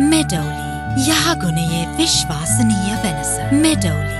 මෙඩවලි යහගුණයේ විශ්වාසනීය වෙනස. මෙඩවලි.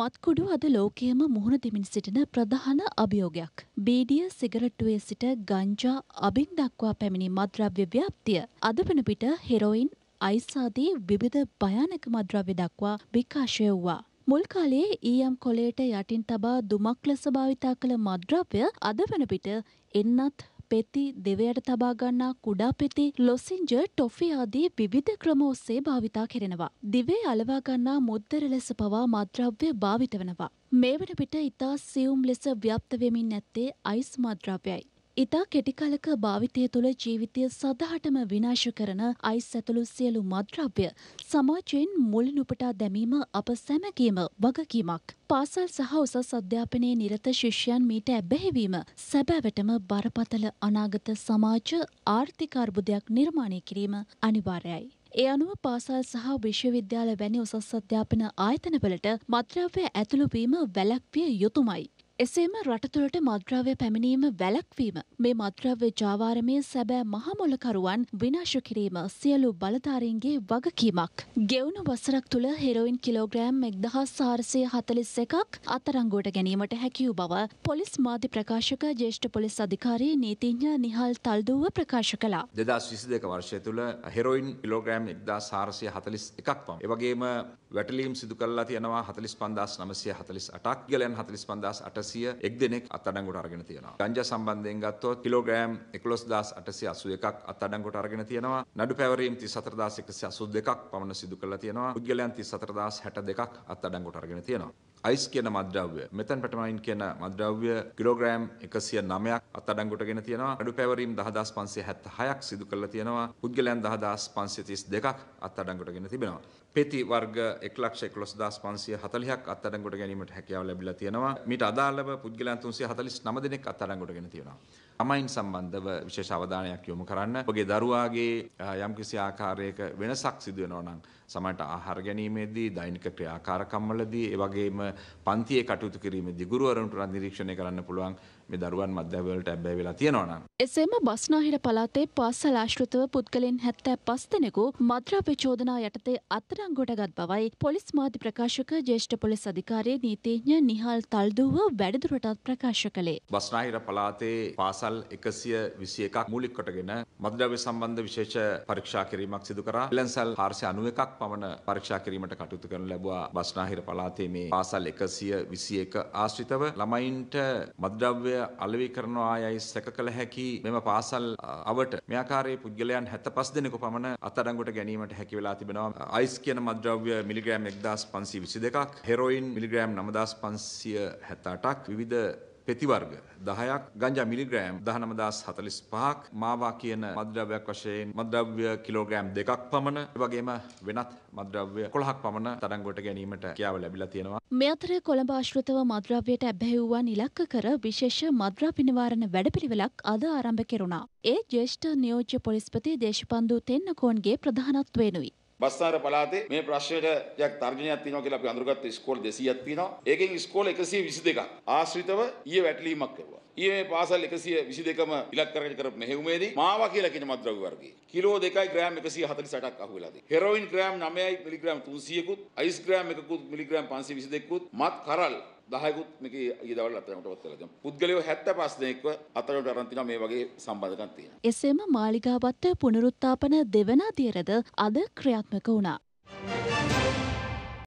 මත්කුඩු අද ලෝකයම මුහුණ දෙමින් සිටින ප්‍රධාන අභියෝගයක්. බීඩිය සිගරට්ටුවේ සිට ගංජා අබින් දක්වා පැමිණි මද්‍රව්‍ය ව්‍යාප්තිය. අද වන පිට හෙරොයින් අයිසාදී විවිධ භයානක මද්‍රව්‍ය දක්වා විකාශය වූවා. මුල් කාලයේ ඊයම් කොලේට යටින් තබා දුමක් ලෙස භාවිතා කළ මද්‍රව්‍ය අද වන පිට එන්නත් පෙති දෙවයට තබා ගන්නා කුඩා පෙති ලොසින්ජ ටොෆි ආදී විවිධ ක්‍රම ඔස්සේ භාවිතා කෙරෙනවා. දිවේ අලවා ගන්නා මුද්දර ලෙස පවා මද්‍රව්‍ය භාවිත වනවා. මේ වන පිට ඉතා සියුම් ලෙස ව්‍යප්ත වෙමින් නැත්තේ අයිස් මද්‍රව්‍යයි. ඉතා කෙටිකලක භාවිතය තුළ ජීවිතය සදහටම විනාශ කරන අයිස් ඇතුළු සියලු මද්‍රව්‍ය සමාජයෙන් මුලින් උපටා දැමීම අප සැමකීම වගකීමක්. පාසල් සහ උසස් අධ්‍යාපනයේ නිරත ශිෂ්‍යයන් මීට ඇබැහිවීම සැබෑවටම බරපතල අනාගත සමාජ ආර්ථික අර්බුදයක් නිර්මාණය කිරීම අනිවාර්යයි. ඒ අනුව පාසල් සහ විශ්වවිද්‍යාල වැනි උසස් අධ්‍යාපන ආයතනවලට මද්‍රව්‍ය ඇතුළුවීම වැලැක්විය යුතුමයි. එසේම රටතුළට මද්‍රව්‍ය පැමිණීම වැලක්වීම මේ මද්‍රව්‍ය ජාවාරමය සැබෑ මහමොලකරුවන් විනාශ කිරීම සියලු බලධාරීන්ගේ වගකීමක්. ගෙවුණු වසරක් තුළ හෙරොයින් කිලෝග්‍රෑම් එක්දහස් සාරසය හතලිස් එකක් අතරංගුවට ගැනීමට හැකිවූ බව පොලිස් මාධ්‍ය ප්‍රකාශක ජේෂ්ඨ පොලිස් අධිකාරී නීතිඥ නිහල් තල්දුව ප්‍රකාශ කළා. දෙදස් විසි දෙක වර්ෂය තුළ හෙරොයින් කිලෝග්‍රෑම් එක්දා සාරසය හතලිස් එකක් පම්. එවගේම වැටලීම් සිදු කල්ලා තියෙනවා හතලිස් පන්දස් නමසය හතලිස් අටක් ගලයන් හතලිස් පන්දස් අටසිය එක් දෙනෙක් අත්අඩංගුවට අරගෙන තියෙනවා. ගංජා සම්බන්ධයෙන් ගත්තොත් කිලෝග්‍රෑම් 11881ක් අත්අඩංගුවට අරගෙන තියෙනවා. නඩු පැවරීම් 34182ක් පමණ සිදු කරලා තියෙනවා. පුද්ගලයන් 34062ක් අත්අඩංගුවට අරගෙන තියෙනවා. අයිස් කියන මද්‍රව්‍ය මෙතන් පැටමයින් කියන මද්‍රව්‍ය කිලෝග්‍රෑම් 109ක් අත්අඩංගුවටගෙන තියෙනවා. නඩු පැවරීම් 10576ක් සිදු කරලා තියෙනවා. පුද්ගලයන් 10532ක් අත්අඩංගුවටගෙන තිබෙනවා. පෙති වර්ග 111540ක් අත්අඩංගුවට ගැනීමට හැකියාව ලැබිලා තියෙනවා. මීට අදාළව පුද්ගලයන් 349 දෙනෙක් අත්අඩංගුවටගෙන තියෙනවා. ළමයින් සම්බන්ධව විශේෂ අවධානයක් යොමු කරන්න. ඔබගේ දරුවාගේ යම්කිසි ආකාරයක වෙනසක් සිදු වෙනවා නම් සමහරට ආහාර ගැනීමේදී දෛනික ක්‍රියාකාරකම්වලදී ඒ වගේම පන්තියේ කටයුතු කිරීමේදී ගුරුවරුන්ට නිරීක්ෂණය කරන්න පුළුවන්. මේ දරුවන් මධ්‍යවලට ඇබ්බැහි වෙලා තියෙනවා නම්. එසේම බස්නාහිර පළාතේ පාසල් ආශ්‍රිතව පුද්ගලයන් 75 දෙනෙකු මද්‍රව්‍ය චෝදනා යටතේ අත්අඩංගුවට ගත් බවයි පොලිස් මාධ්‍ය ප්‍රකාශක ජ්‍යෙෂ්ඨ පොලිස් අධිකාරිය නීතිඥ නිහල් තල්දුව වැඩිදුරටත් ප්‍රකාශ කළේ. බස්නාහිර පළාතේ පාසල් 121ක් මූලික කොටගෙන මද්‍රව්‍ය සම්බන්ධ විශේෂ පරීක්ෂා කිරීමක් සිදු කරා. එලන්සල් 491ක් පමණ පරීක්ෂා කිරීමට කටයුතු කරනු ලැබුවා බස්නාහිර පළාතේ මේ පාසල් 121 ආශ්‍රිතව ළමයින්ට මද්‍රව්‍ය අලෙවි කරනවා යයි සැක කළ හැකි මෙම පාසල් අවට මේ ආකාරයේ පුද්ගලයන් 75 දෙනෙකු පමණ අත්අඩංගුවට ගැනීමට හැකි වෙලා තිබෙනවා. අයිස් කියන මද්‍රව්‍ය මිලිග්‍රෑම් 1522ක්, හෙරොයින් මිලිග්‍රෑම් 9578ක් විවිධ පෙතිවර්ග දහයක් ගංජා මිලිග්‍රෑම් දහනමදස් හතලිස් පහක් මාවා කියන මද්‍රව්‍යයක් වශයෙන් මද්‍රව්‍ය කිලෝග්‍රෑම් දෙකක් පමණ වගේම වෙනත් මද්‍රව්‍ය කොළහක් පමණ තරංගොට ගැනීමට කියාව ලැබිලා තියෙනවා. මේ අතර කොළඹ ආශ්‍රිතව මද්‍රව්‍යයට ඇබ්බැහිවුවන් ඉලක්ක කර විශේෂ මද්‍රා නිවාරණ වැඩපිළිවෙලක් අද ආරම්භ කෙරුණා. ඒ ජ්‍යෙෂ්ඨ නියෝජ්‍ය පොලිස්පති දේශපන්දු තෙන්නකෝන්ගේ ප්‍රධානත්වයෙනුයි. බස්නාර පළාතේ මේ ප්‍රශ්නයට යක් තර්ජනයක් තියෙනවා කියලා අපි අඳුරගත්ත ඉස්කෝල 200ක් තියෙනවා. ඒකෙන් ඉස්කෝල 122ක් ආශ්‍රිතව ඊයේ වැටලීමක් කරුවා. ඊයේ මේ පාසල් 122ම ඉලක්ක කරගෙන කරපු මෙහෙයුමේදී මාවා කියලා කියන මත්ද්‍රව්‍ය වර්ගයේ කිලෝ 2යි ග්‍රෑම් 148ක් අහු වෙලා තියෙනවා. හෙරොයින් ග්‍රෑම් 9යි මිලිග්‍රෑම් 300කුත්, අයිස් ග්‍රෑම් 1කුත් මිලිග්‍රෑම් 522කුත්, මත් කරල් දහයකුත් මේක ඊයේ දවල් අත්අඩංගුවට වෙලා තියෙනවා. පුද්ගලයෝ 75 දෙනෙක්ව අත්අඩංගුවට අරන් තිනවා මේ වගේ සම්බන්ධකම් තියෙනවා. එසේම මාලිගාවත්ත පුනරුත්ථාපන දෙවන අධියරද අද ක්‍රියාත්මක වුණා.